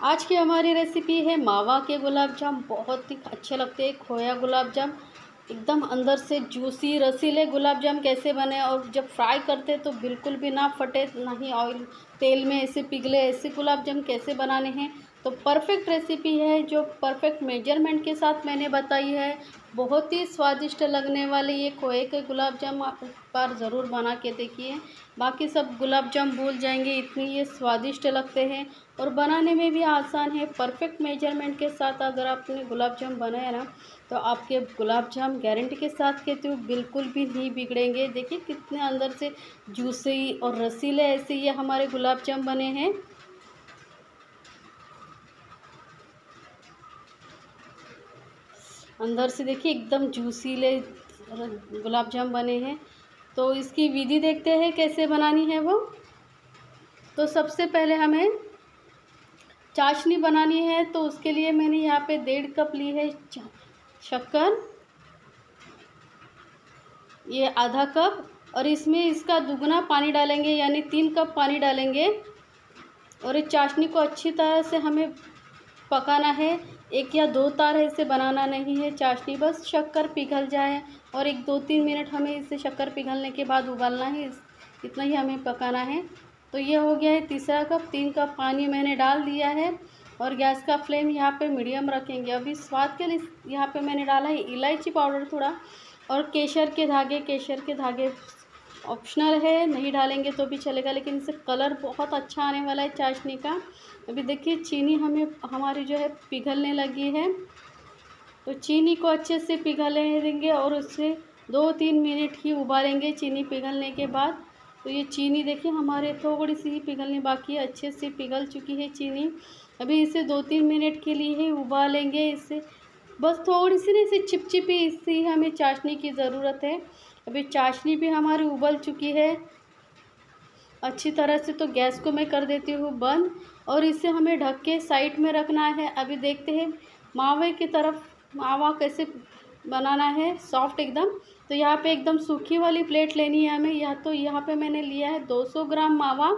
आज की हमारी रेसिपी है मावा के गुलाब जाम। बहुत ही अच्छे लगते हैं, खोया गुलाब जाम। एकदम अंदर से जूसी रसीले गुलाब जाम कैसे बने और जब फ्राई करते तो बिल्कुल भी ना फटे, ना ही ऑयल तेल में ऐसे पिघले ऐसे गुलाब जाम कैसे बनाने हैं? तो परफेक्ट रेसिपी है जो परफेक्ट मेज़रमेंट के साथ मैंने बताई है। बहुत ही स्वादिष्ट लगने वाले ये खोए के गुलाब जाम आप एक बार ज़रूर बना के देखिए। बाकी सब गुलाब जाम भूल जाएँगे, इतनी ये स्वादिष्ट लगते हैं। और बनाने में भी आसान है परफेक्ट मेज़रमेंट के साथ अगर आपने गुलाब जाम बनाया ना तो आपके गुलाब जाम गारंटी के साथ कहती हूँ बिल्कुल भी नहीं बिगड़ेंगे। देखिए कितने अंदर से जूसी और रसीले ऐसे ये हमारे गुलाब जाम बने हैं। अंदर से देखिए एकदम जूसीले गुलाब जाम बने हैं। तो इसकी विधि देखते हैं कैसे बनानी है वो। तो सबसे पहले हमें चाशनी बनानी है तो उसके लिए मैंने यहाँ पे डेढ़ कप ली है शक्कर। ये आधा कप, और इसमें इसका दुगना पानी डालेंगे, यानी तीन कप पानी डालेंगे। और इस चाशनी को अच्छी तरह से हमें पकाना है। एक या दो तार ऐसे बनाना नहीं है। चाशनी, बस शक्कर पिघल जाए और एक दो तीन मिनट हमें इसे शक्कर पिघलने के बाद उबालना है। इतना ही हमें पकाना है। तो ये हो गया है तीसरा कप। तीन कप पानी मैंने डाल दिया है और गैस का फ्लेम यहाँ पे मीडियम रखेंगे। अभी स्वाद के लिए यहाँ पे मैंने डाला है इलायची पाउडर थोड़ा और केसर के धागे केसर के धागे ऑप्शनल है, नहीं डालेंगे तो भी चलेगा, लेकिन इससे कलर बहुत अच्छा आने वाला है चाशनी का। अभी देखिए, चीनी हमें, हमारी जो है पिघलने लगी है। तो चीनी को अच्छे से पिघलने देंगे और उससे दो तीन मिनट ही उबालेंगे चीनी पिघलने के बाद। तो ये चीनी देखिए, हमारे थोड़ी सी ही पिघलने बाकी है, अच्छे से पिघल चुकी है चीनी। अभी इसे दो तीन मिनट के लिए ही उबालेंगे इसे। बस थोड़ी सी ना, इसे चिपचिपी इससे हमें चाशनी की ज़रूरत है। अभी चाशनी भी हमारी उबल चुकी है। अच्छी तरह से तो गैस को मैं कर देती हूँ बंद और इसे हमें ढक के साइड में रखना है। अभी देखते हैं मावे की तरफ़ मावा कैसे बनाना है। सॉफ्ट एकदम। तो यहाँ पे एकदम सूखी वाली प्लेट लेनी है हमें। या तो यहाँ पे मैंने लिया है 200 ग्राम मावा।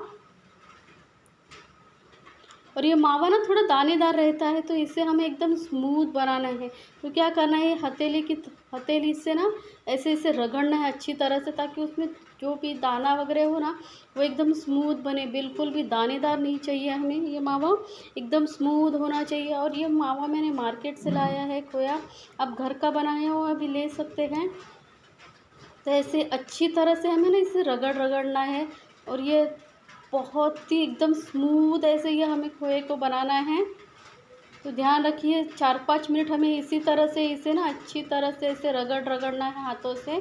और ये मावा ना थोड़ा दानेदार रहता है तो इसे हमें एकदम स्मूथ बनाना है। तो क्या करना है हथेली की हथेली से ना ऐसे ऐसे रगड़ना है अच्छी तरह से, ताकि उसमें जो भी दाना वगैरह हो ना, वो एकदम स्मूथ बने। बिल्कुल भी दानेदार नहीं चाहिए हमें ये मावा, एकदम स्मूथ होना चाहिए। और ये मावा मैंने मार्केट से लाया है खोया अब घर का बनाया हुआ भी ले सकते हैं। तो ऐसे अच्छी तरह से हमें ना इसे रगड़ रगड़ना है, और ये बहुत ही एकदम स्मूथ ऐसे ये हमें खोए को बनाना है। तो ध्यान रखिए, चार पाँच मिनट हमें इसी तरह से इसे ना अच्छी तरह से इसे रगड़ रगड़ना है हाथों से।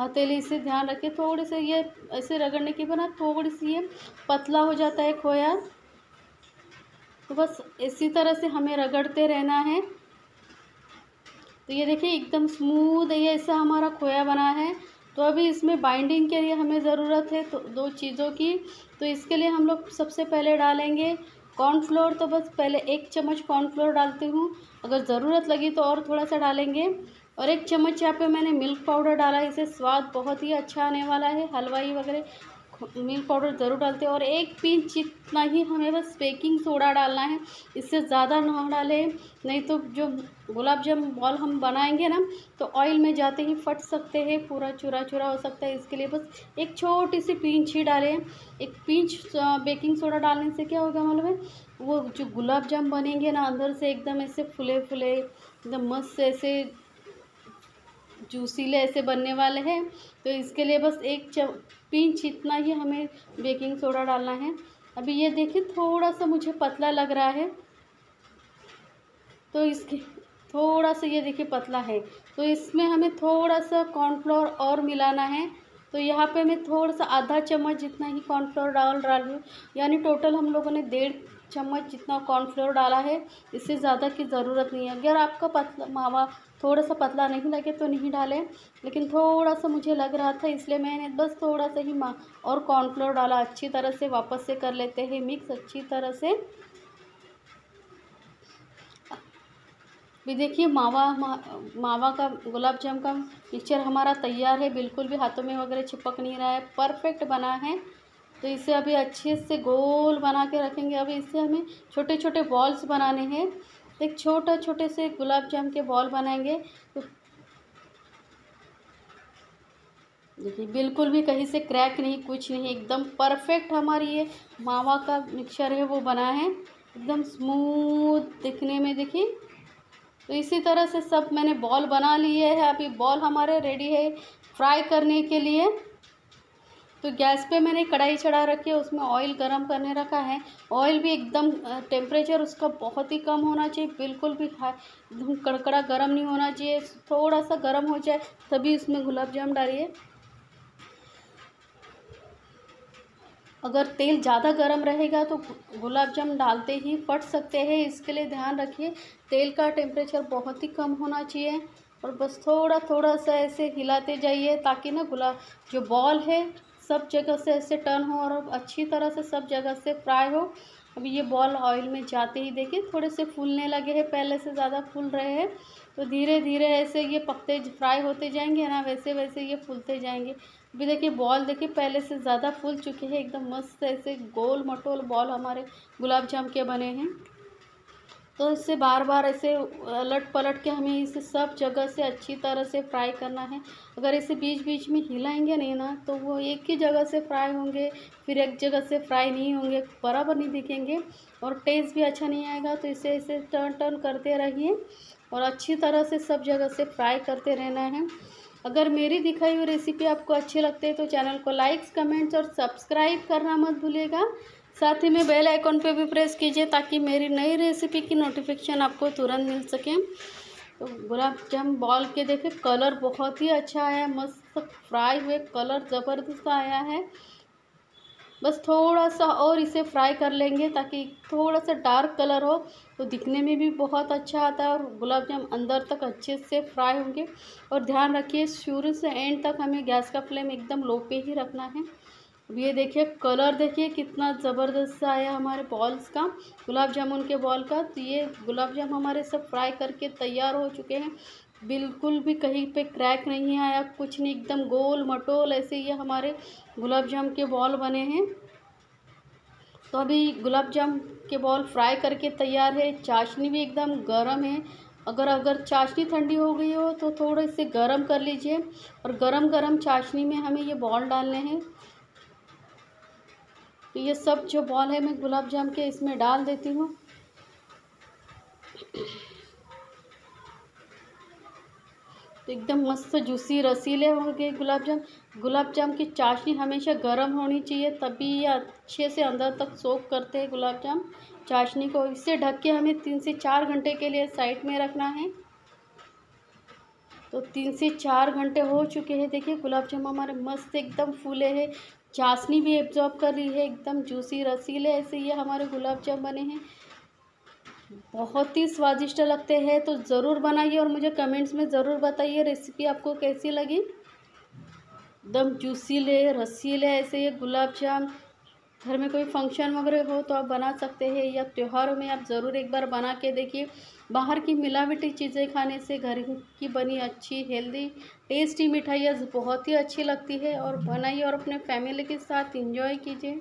हथेली से ध्यान रखिए, थोड़ी से ये ऐसे रगड़ने के बाद थोड़ी सी ये पतला हो जाता है खोया। तो बस इसी तरह से हमें रगड़ते रहना है। तो ये देखिए, एकदम स्मूथ ये ऐसा हमारा खोया बना है। तो अभी इसमें बाइंडिंग के लिए हमें ज़रूरत है तो दो चीज़ों की। तो इसके लिए हम लोग सबसे पहले डालेंगे कॉर्नफ्लोर तो बस पहले एक चम्मच कॉर्नफ्लोर डालती हूँ। अगर ज़रूरत लगी तो और थोड़ा सा डालेंगे। और एक चम्मच यहाँ पे मैंने मिल्क पाउडर डाला इसे स्वाद बहुत ही अच्छा आने वाला है। हलवाई वगैरह मिल्क पाउडर ज़रूर डालते हैं। और एक पिंच जितना ही हमें बस बेकिंग सोडा डालना है, इससे ज़्यादा ना डालें। नहीं तो जो गुलाब जाम बॉल हम बनाएँगे ना तो ऑयल में जाते ही फट सकते हैं, पूरा चूरा चूरा हो सकता है इसके लिए। बस एक छोटी सी पिंच ही डालें एक पिंच बेकिंग सोडा डालने से क्या होगा मालूम है? वो जो गुलाब जाम बनेंगे ना, अंदर से एकदम ऐसे फुले फुले एकदम मस्त ऐसे जूसीले ऐसे बनने वाले हैं। तो इसके लिए बस एक पिंच इतना ही हमें बेकिंग सोडा डालना है। अभी ये देखिए थोड़ा सा मुझे पतला लग रहा है। तो इसके थोड़ा सा ये देखिए पतला है। तो इसमें हमें थोड़ा सा कॉर्नफ्लोर और मिलाना है। तो यहाँ पे मैं थोड़ा सा आधा चम्मच जितना ही कॉर्नफ्लोर डाल डाल रही हूँ, यानी टोटल हम लोगों ने डेढ़ चम्मच जितना कॉर्नफ्लोर डाला है, इससे ज़्यादा की ज़रूरत नहीं है। अगर आपका पतला मावा थोड़ा सा पतला नहीं लगे तो नहीं डालें, लेकिन थोड़ा सा मुझे लग रहा था, इसलिए मैंने बस थोड़ा सा ही और कॉर्नफ्लोर डाला। अच्छी तरह से वापस से कर लेते हैं मिक्स अच्छी तरह से। भी देखिए, मावा मावा का, गुलाब जाम का मिक्सचर हमारा तैयार है, बिल्कुल भी हाथों में वगैरह चिपक नहीं रहा है परफेक्ट बना है। तो इसे अभी अच्छे से गोल बना के रखेंगे। अभी इससे हमें छोटे छोटे बॉल्स बनाने हैं। एक छोटा छोटे से गुलाब जाम के बॉल बनाएँगे। तो देखिए, बिल्कुल भी कहीं से क्रैक नहीं, कुछ नहीं, एकदम परफेक्ट हमारी ये मावा का मिक्सचर है, वो बना है। एकदम स्मूथ दिखने में, देखिए। तो इसी तरह से सब मैंने बॉल बना लिए है। अभी बॉल हमारे रेडी है फ्राई करने के लिए। तो गैस पे मैंने कढ़ाई चढ़ा रखी है, उसमें ऑयल गरम करने रखा है। ऑयल भी एकदम टेम्परेचर उसका बहुत ही कम होना चाहिए, बिल्कुल भी हाई एकदम कड़कड़ा गरम नहीं होना चाहिए। थोड़ा सा गरम हो जाए, तभी उसमें गुलाब जाम डालिए। अगर तेल ज़्यादा गर्म रहेगा तो गुलाब जाम डालते ही फट सकते हैं। इसके लिए ध्यान रखिए, तेल का टेम्परेचर बहुत ही कम होना चाहिए और बस थोड़ा थोड़ा सा ऐसे हिलाते जाइए ताकि ना गुलाब जो बॉल है, सब जगह से ऐसे टर्न हो और अच्छी तरह से सब जगह से फ्राई हो। अभी ये बॉल ऑयल में जाते ही देखिए, थोड़े से फूलने लगे हैं, पहले से ज़्यादा फूल रहे हैं। तो धीरे धीरे ऐसे ये पकते फ्राई होते जाएँगे ना? वैसे वैसे ये फूलते जाएँगे। अभी देखिए बॉल देखिए, पहले से ज़्यादा फूल चुके हैं। एकदम मस्त ऐसे गोल मटोल बॉल हमारे गुलाब जाम के बने हैं। तो इससे बार बार ऐसे अलट पलट के हमें इसे सब जगह से अच्छी तरह से फ्राई करना है। अगर इसे बीच बीच में हिलाएँगे नहीं ना तो वो एक ही जगह से फ्राई होंगे, फिर एक जगह से फ्राई नहीं होंगे, बराबर नहीं दिखेंगे और टेस्ट भी अच्छा नहीं आएगा। तो इसे इसे टर्न टर्न करते रहिए और अच्छी तरह से सब जगह से फ्राई करते रहना है। अगर मेरी दिखाई हुई रेसिपी आपको अच्छी लगती है तो चैनल को लाइक्स कमेंट्स और सब्सक्राइब करना मत भूलिएगा। साथ ही में बेल आइकॉन पे भी प्रेस कीजिए, ताकि मेरी नई रेसिपी की नोटिफिकेशन आपको तुरंत मिल सके। तो गुलाब जाम बॉल के देखे? कलर बहुत ही अच्छा आया मस्त फ्राई हुए कलर ज़बरदस्त आया है। बस थोड़ा सा और इसे फ्राई कर लेंगे ताकि थोड़ा सा डार्क कलर हो तो दिखने में भी बहुत अच्छा आता है और गुलाब जाम अंदर तक अच्छे से फ्राई होंगे। और ध्यान रखिए, शुरू से एंड तक हमें गैस का फ्लेम एकदम लो पे ही रखना है। अब ये देखिए कलर देखिए, कितना ज़बरदस्त आया हमारे बॉल्स का, गुलाब जामुन के बॉल का। तो ये गुलाब जाम हमारे सब फ्राई करके तैयार हो चुके हैं। बिल्कुल भी कहीं पे क्रैक नहीं आया कुछ नहीं, एकदम गोल मटोल ऐसे ये हमारे गुलाब जाम के बॉल बने हैं। तो अभी गुलाब जाम के बॉल फ्राई करके तैयार है। चाशनी भी एकदम गर्म है। अगर अगर चाशनी ठंडी हो गई हो तो थोड़े से गर्म कर लीजिए और गरम गरम चाशनी में हमें ये बॉल डालने हैं। तो ये सब जो बॉल है मैं गुलाब जाम के इसमें डाल देती हूँ। तो एकदम मस्त जूसी रसीले होंगे गुलाब जाम गुलाब जाम की चाशनी हमेशा गर्म होनी चाहिए, तभी ये अच्छे से अंदर तक सोख करते हैं गुलाब जाम चाशनी को इससे ढक के हमें तीन से चार घंटे के लिए साइड में रखना है। तो तीन से चार घंटे हो चुके हैं, देखिए गुलाब जाम हमारे मस्त एकदम फूले हैं। चाशनी भी एब्जॉर्ब कर रही है, एकदम जूसी रसीले, ऐसे ये हमारे गुलाब जाम बने हैं। बहुत ही स्वादिष्ट लगते हैं तो ज़रूर बनाइए और मुझे कमेंट्स में ज़रूर बताइए रेसिपी आपको कैसी लगी। एकदम जूसीले रसीले ऐसे ये गुलाब जाम। घर में कोई फ़ंक्शन वगैरह हो तो आप बना सकते हैं, या त्योहारों में आप ज़रूर एक बार बना के देखिए। बाहर की मिलावटी चीज़ें खाने से घर की बनी अच्छी हेल्दी टेस्टी मिठाइयाँ बहुत ही अच्छी लगती है, और बनाइए और अपने फैमिली के साथ इंजॉय कीजिए।